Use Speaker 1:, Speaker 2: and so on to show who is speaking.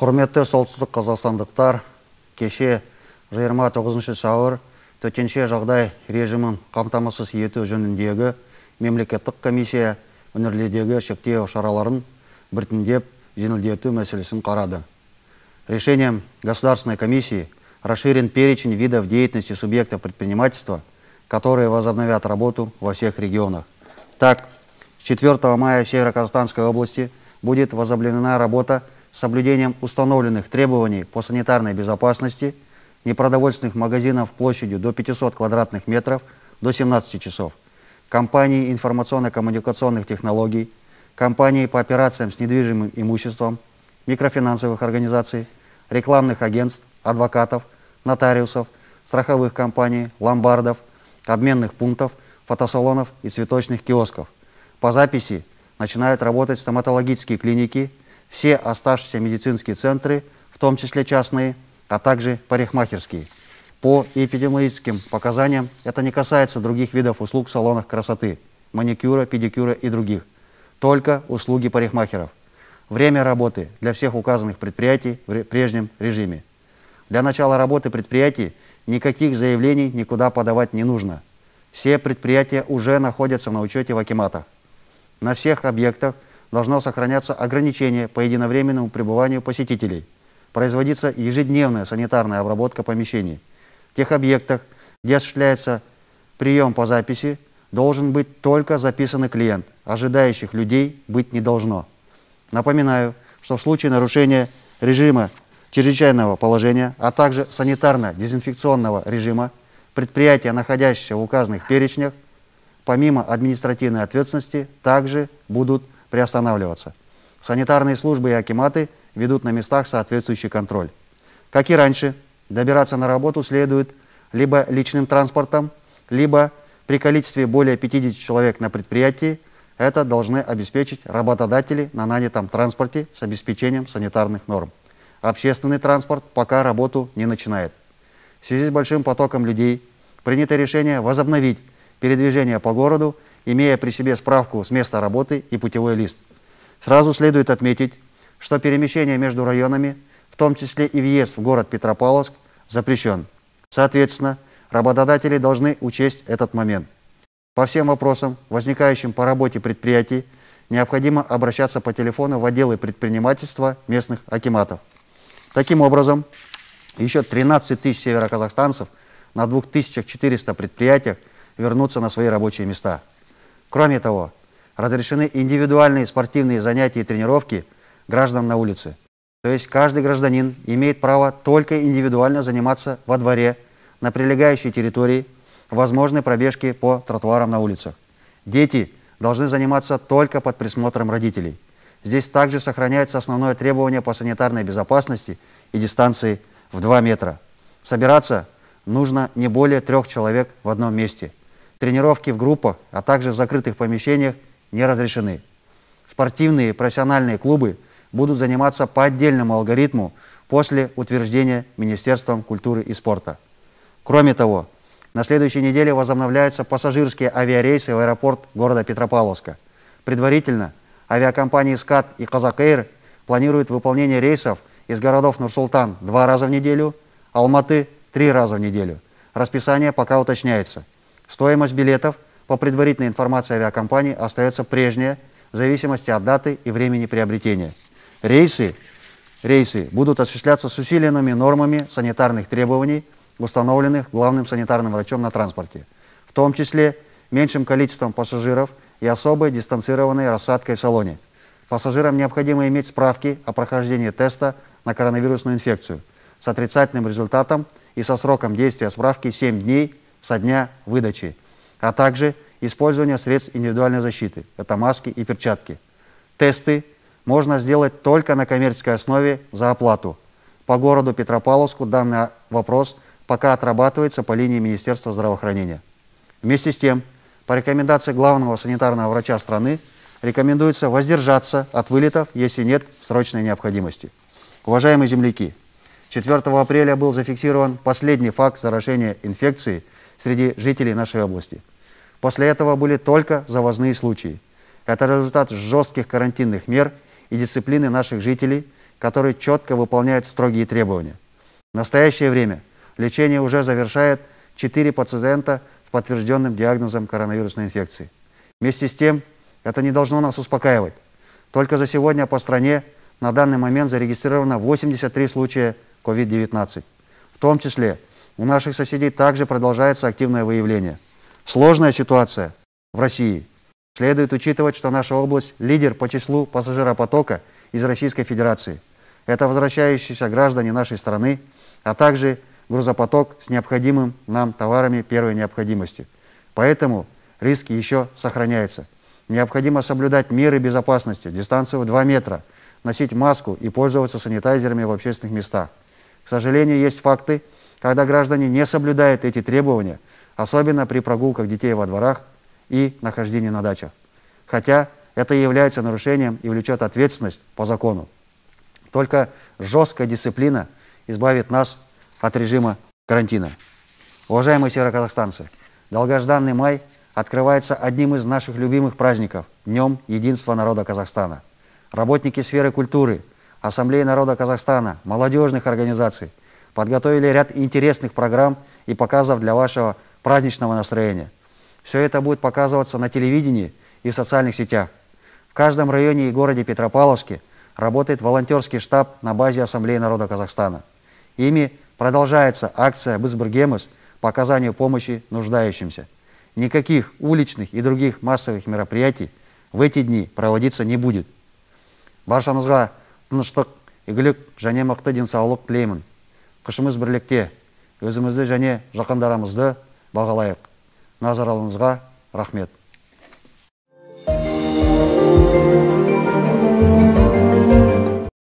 Speaker 1: құрметті солтүстік қазақстандықтар кеше 29 сәуір төтенше жағдай режимін қамтамасыз ету жөніндегі мемлекеттік комиссия өңірлердегі шектеу шараларын біртіндеп жеңілдету мәселесін қарады решением государственной комиссии расширен перечень видов деятельности субъектов предпринимательства которые возобновят работу во всех регионах так с 4 мая в северо-казахстанской области будет возобновлена работа с соблюдением установленных требований по санитарной безопасности непродовольственных магазинов площадью до 500 квадратных метров до 17 часов, компании информационно-коммуникационных технологий, компании по операциям с недвижимым имуществом, микрофинансовых организаций, рекламных агентств, адвокатов, нотариусов, страховых компаний, ломбардов, обменных пунктов, фотосалонов и цветочных киосков. По записи начинают работать стоматологические клиники, все оставшиеся медицинские центры, в том числе частные, а также парикмахерские. По эпидемиологическим показаниям это не касается других видов услуг в салонах красоты, маникюра, педикюра и других, только услуги парикмахеров. Время работы для всех указанных предприятий в прежнем режиме. Для начала работы предприятий никаких заявлений никуда подавать не нужно. Все предприятия уже находятся на учете в Акиматах. На всех объектах должно сохраняться ограничение по единовременному пребыванию посетителей, производиться ежедневная санитарная обработка помещений. В тех объектах, где осуществляется прием по записи, должен быть только записанный клиент, ожидающих людей быть не должно. Напоминаю, что в случае нарушения режима чрезвычайного положения, а также санитарно-дезинфекционного режима, предприятия, находящиеся в указанных перечнях, помимо административной ответственности, также будут приостанавливаться. Санитарные службы и акиматы ведут на местах соответствующий контроль. Как и раньше, добираться на работу следует либо личным транспортом, либо при количестве более 50 человек на предприятии это должны обеспечить работодатели на нанятом транспорте с обеспечением санитарных норм. Общественный транспорт пока работу не начинает. В связи с большим потоком людей принято решение возобновить передвижение по городу, имея при себе справку с места работы и путевой лист. Сразу следует отметить, что перемещение между районами, в том числе и въезд в город Петропавловск, запрещен. Соответственно, работодатели должны учесть этот момент. По всем вопросам, возникающим по работе предприятий, необходимо обращаться по телефону в отделы предпринимательства местных акиматов. Таким образом, еще 13 тысяч североказахстанцев на 2400 предприятиях вернутся на свои рабочие места. Кроме того, разрешены индивидуальные спортивные занятия и тренировки граждан на улице. То есть каждый гражданин имеет право только индивидуально заниматься во дворе, на прилегающей территории, возможны пробежки по тротуарам на улицах. Дети должны заниматься только под присмотром родителей. Здесь также сохраняется основное требование по санитарной безопасности и дистанции в 2 метра. Собираться нужно не более трех человек в одном месте. Тренировки в группах, а также в закрытых помещениях не разрешены. Спортивные профессиональные клубы будут заниматься по отдельному алгоритму после утверждения Министерством культуры и спорта. Кроме того, на следующей неделе возобновляются пассажирские авиарейсы в аэропорт города Петропавловска. Предварительно авиакомпании «СКАТ» и «Казакэйр» планируют выполнение рейсов из городов Нур-Султан два раза в неделю, Алматы три раза в неделю. Расписание пока уточняется. Стоимость билетов по предварительной информации авиакомпании остается прежняя в зависимости от даты и времени приобретения. Рейсы, рейсы будут осуществляться с усиленными нормами санитарных требований, установленных главным санитарным врачом на транспорте, в том числе меньшим количеством пассажиров и особой дистанцированной рассадкой в салоне. Пассажирам необходимо иметь справки о прохождении теста на коронавирусную инфекцию с отрицательным результатом и со сроком действия справки 7 дней со дня выдачи, а также использование средств индивидуальной защиты, это маски и перчатки. Тесты можно сделать только на коммерческой основе за оплату. По городу Петропавловску данный вопрос пока отрабатывается по линии Министерства здравоохранения. Вместе с тем, по рекомендации главного санитарного врача страны, рекомендуется воздержаться от вылетов, если нет срочной необходимости. Уважаемые земляки, 4 апреля был зафиксирован последний факт заражения инфекцией среди жителей нашей области. После этого были только завозные случаи. Это результат жестких карантинных мер и дисциплины наших жителей, которые четко выполняют строгие требования. В настоящее время лечение уже завершает 4 пациента с подтвержденным диагнозом коронавирусной инфекции. Вместе с тем, это не должно нас успокаивать. Только за сегодня по стране на данный момент зарегистрировано 83 случая COVID-19. В том числе у наших соседей также продолжается активное выявление. Сложная ситуация в России. Следует учитывать, что наша область – лидер по числу пассажиропотока из Российской Федерации. Это возвращающиеся граждане нашей страны, а также грузопоток с необходимым нам товарами первой необходимости. Поэтому риски еще сохраняются. Необходимо соблюдать меры безопасности, дистанцию в 2 метра, носить маску и пользоваться санитайзерами в общественных местах. К сожалению, есть факты, когда граждане не соблюдают эти требования, особенно при прогулках детей во дворах и нахождении на дачах. Хотя это является нарушением и влечет ответственность по закону. Только жесткая дисциплина избавит нас от режима карантина. Уважаемые североказахстанцы, долгожданный май открывается одним из наших любимых праздников – Днем Единства народа Казахстана. Работники сферы культуры, Ассамблеи народа Казахстана, молодежных организаций подготовили ряд интересных программ и показов для вашего праздничного настроения. Все это будет показываться на телевидении и в социальных сетях. В каждом районе и городе Петропавловске работает волонтерский штаб на базе Ассамблеи народа Казахстана. Ими продолжается акция «Бызбыргемыс» по оказанию помощи нуждающимся. Никаких уличных и других массовых мероприятий в эти дни проводиться не будет. Баршаңызға тыныштық игілік және мықты денсаулық тілеймін күшіміз бірлікте. Өзімізді және жақындарымызды бағалайық. Назарларыңызға рахмет.